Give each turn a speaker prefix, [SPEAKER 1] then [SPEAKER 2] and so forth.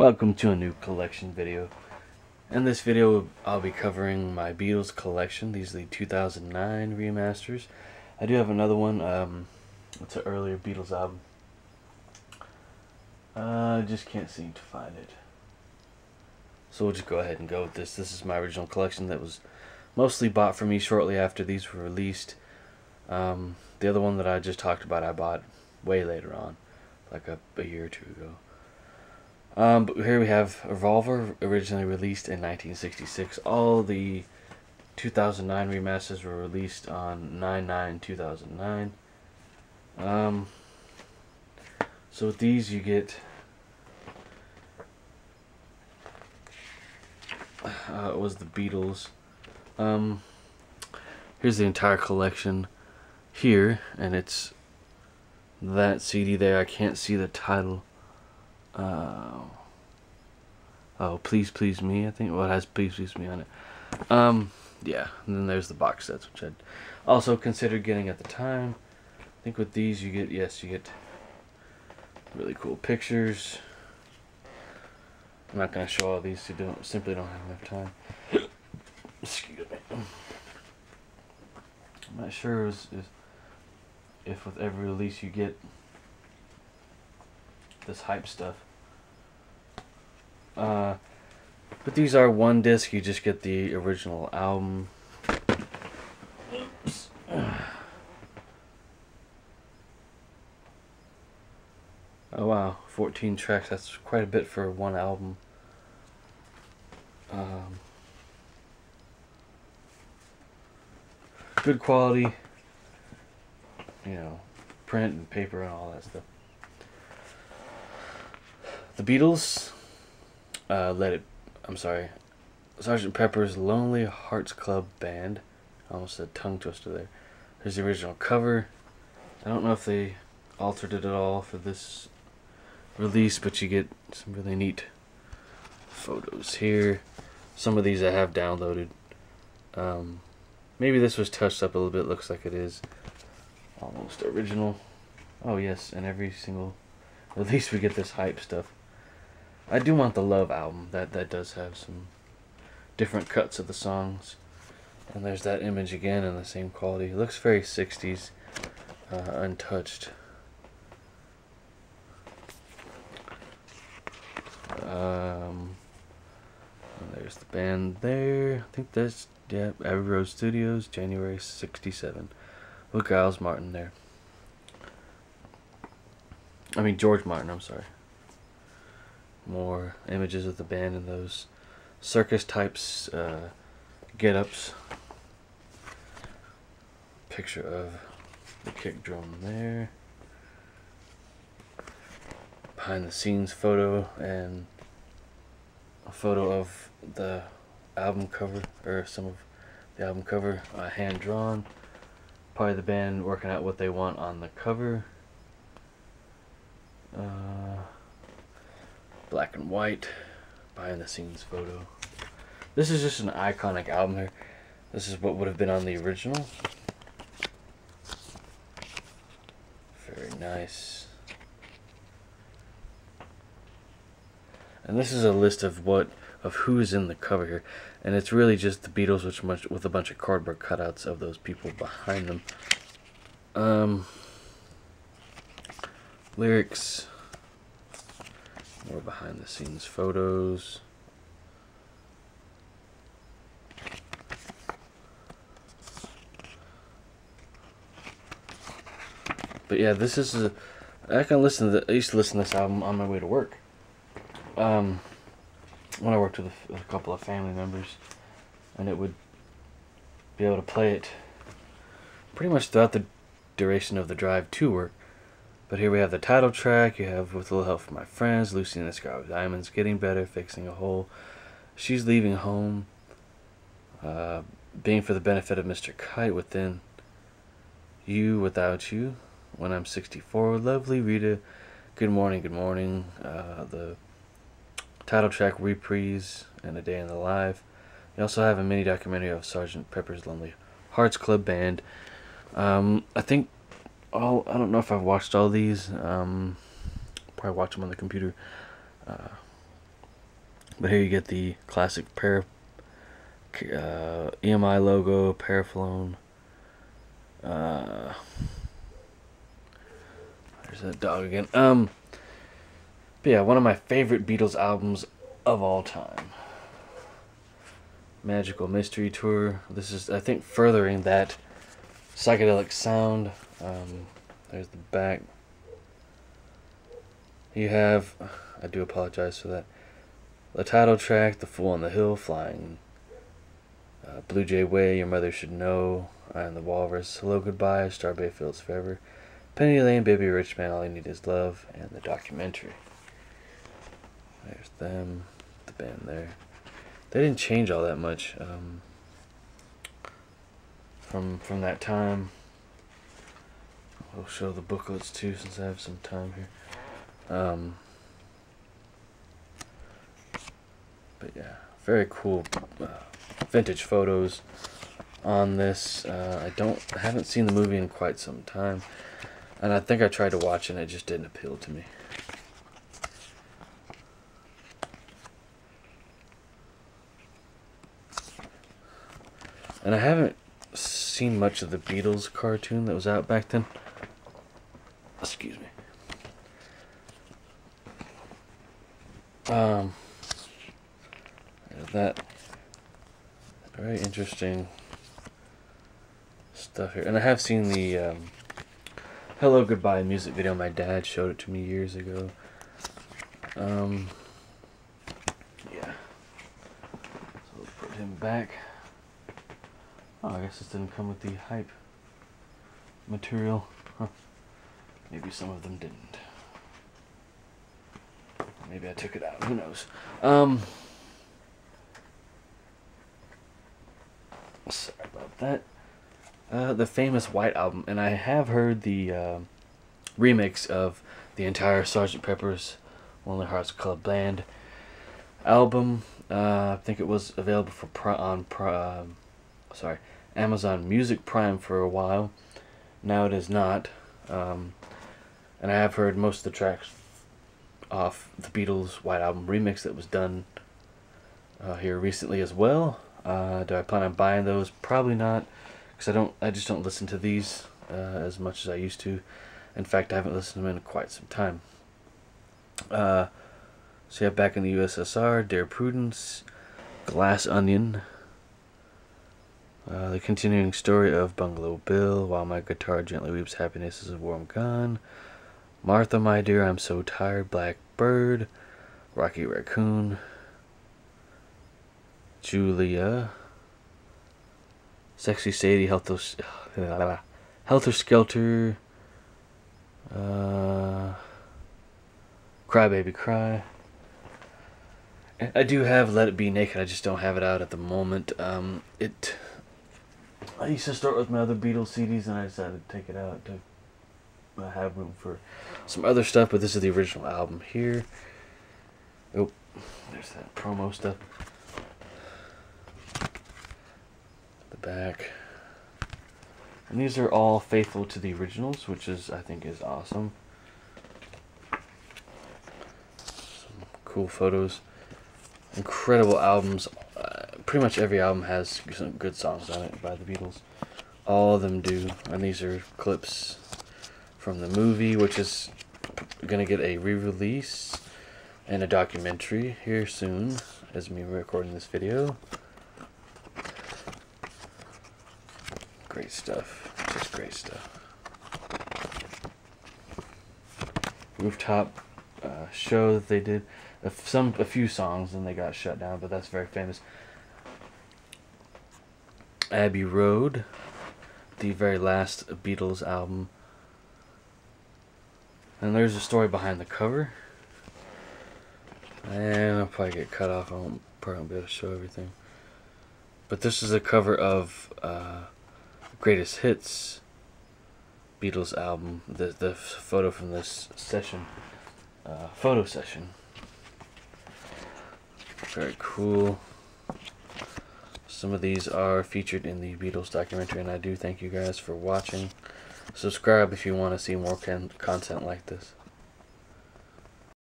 [SPEAKER 1] Welcome to a new collection video. In this video I'll be covering my Beatles collection. These are the 2009 remasters. I do have another one. Um, it's an earlier Beatles album. Uh, I uh, just can't seem to find it. So we'll just go ahead and go with this. This is my original collection that was mostly bought for me shortly after these were released. Um, the other one that I just talked about I bought way later on, like a, a year or two ago. Um, but here we have Revolver, originally released in 1966. All the 2009 remasters were released on 9-9-2009. Um, so with these you get uh, it was the Beatles. Um, here's the entire collection here, and it's that CD there. I can't see the title. Uh, oh, Please Please Me, I think. Well, it has Please Please Me on it. Um, yeah, and then there's the box sets, which I'd also considered getting at the time. I think with these you get, yes, you get really cool pictures. I'm not going to show all these, you don't, simply don't have enough time. Excuse me. I'm not sure is if with every release you get this hype stuff. Uh, but these are one disc. You just get the original album. Oops. Oh wow, 14 tracks. That's quite a bit for one album. Um, good quality, you know, print and paper and all that stuff. The Beatles, uh, let it, I'm sorry, Sergeant Pepper's Lonely Hearts Club Band. I almost said tongue twister there. There's the original cover. I don't know if they altered it at all for this release, but you get some really neat photos here. Some of these I have downloaded. Um, maybe this was touched up a little bit. Looks like it is almost original. Oh yes, and every single, at least we get this hype stuff. I do want the Love album. That that does have some different cuts of the songs. And there's that image again in the same quality. It looks very 60s, uh, untouched. Um, there's the band there. I think that's, yeah, Abbey Road Studios, January 67. Look, Giles Martin there. I mean, George Martin, I'm sorry more images of the band in those circus types uh, get-ups. Picture of the kick drum there. Behind the scenes photo and a photo of the album cover or some of the album cover uh, hand drawn probably the band working out what they want on the cover. Uh, black and white behind the scenes photo. This is just an iconic album here. This is what would have been on the original. Very nice. And this is a list of what of who's in the cover here. And it's really just the Beatles with, much, with a bunch of cardboard cutouts of those people behind them. Um, lyrics more behind the scenes photos. But yeah, this is a. I can listen to. The, I used to listen to this album on my way to work. Um, when I worked with a, with a couple of family members, and it would be able to play it pretty much throughout the duration of the drive to work. But here we have the title track. You have With a Little Help from My Friends, Lucy in the with Diamonds, Getting Better, Fixing a Hole. She's Leaving Home. Uh, being for the benefit of Mr. Kite within You Without You. When I'm 64. Lovely Rita. Good Morning, Good Morning. Uh, the title track Reprise and A Day in the Life. You also have a mini documentary of Sergeant Pepper's Lonely Hearts Club Band. Um, I think all I don't know if I've watched all these. Um, probably watch them on the computer. Uh, But here you get the classic pair uh, EMI logo, Parlophone. Uh, there's that dog again. Um, but yeah, one of my favorite Beatles albums of all time. Magical Mystery Tour. This is, I think, furthering that psychedelic sound. Um, there's the back. You have, I do apologize for that. The title track, The Fool on the Hill, Flying. Uh, Blue Jay Way, Your Mother Should Know. I Am the Walrus, Hello Goodbye, Strawberry Fields Forever. Penny Lane, Baby Rich Man, All You Need Is Love, and the documentary. There's them, the band there. They didn't change all that much um, from from that time. We'll show the booklets too, since I have some time here. Um, but yeah, very cool uh, vintage photos on this. Uh, I don't, I haven't seen the movie in quite some time, and I think I tried to watch it, and it just didn't appeal to me. And I haven't seen much of the Beatles cartoon that was out back then. Excuse me. Um, that very interesting stuff here. And I have seen the um, Hello Goodbye music video. My dad showed it to me years ago. Um, yeah. So let's put him back. Oh, I guess this didn't come with the hype material. Huh. Maybe some of them didn't. Maybe I took it out. Who knows? Um, sorry about that. Uh, the famous White Album, and I have heard the uh, remix of the entire Sgt. Pepper's Lonely Hearts Club Band album. Uh, I think it was available for pri on pri um, sorry Amazon Music Prime for a while. Now it is not. Um, and I have heard most of the tracks off the Beatles White Album remix that was done uh, here recently as well. Uh, do I plan on buying those? Probably not, because I don't. I just don't listen to these uh, as much as I used to. In fact, I haven't listened to them in quite some time. Uh, so yeah, back in the USSR, Dear Prudence, Glass Onion, uh, the continuing story of Bungalow Bill, While My Guitar Gently Weeps Happiness is a Warm Gun, Martha, My Dear, I'm So Tired, Black Bird, Rocky Raccoon, Julia, Sexy Sadie, Helter, Helter Skelter, uh, Cry Baby Cry. I do have Let It Be Naked, I just don't have it out at the moment. Um, it. I used to start with my other Beatles CDs and I decided to take it out to have room for some other stuff, but this is the original album here. Oh, there's that promo stuff. The back. And these are all faithful to the originals, which is I think is awesome. Some cool photos. Incredible albums. Uh, pretty much every album has some good songs on it by the Beatles. All of them do. And these are clips from the movie, which is going to get a re-release and a documentary here soon as me recording this video. Great stuff. Just great stuff. Rooftop uh, show that they did. A, some a few songs and they got shut down, but that's very famous. Abbey Road, the very last Beatles album and there's a story behind the cover. And I'll probably get cut off. I won't probably be able to show everything. But this is a cover of uh, Greatest Hits Beatles album. The, the photo from this session. Uh, photo session. Very cool. Some of these are featured in the Beatles documentary, and I do thank you guys for watching. Subscribe if you want to see more content like this.